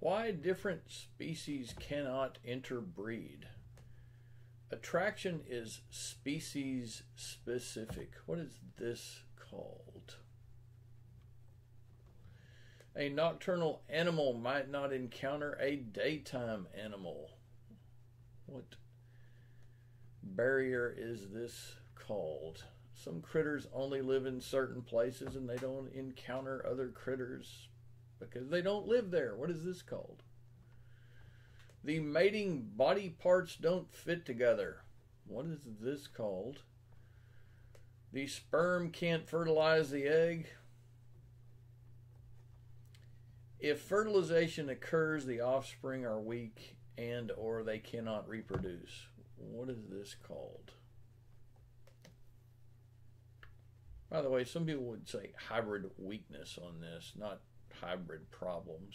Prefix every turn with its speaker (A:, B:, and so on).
A: Why different species cannot interbreed? Attraction is species specific. What is this called? A nocturnal animal might not encounter a daytime animal. What barrier is this called? Some critters only live in certain places and they don't encounter other critters because they don't live there. What is this called? The mating body parts don't fit together. What is this called? The sperm can't fertilize the egg. If fertilization occurs, the offspring are weak and or they cannot reproduce. What is this called? By the way, some people would say hybrid weakness on this, not hybrid problems.